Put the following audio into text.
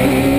Amen.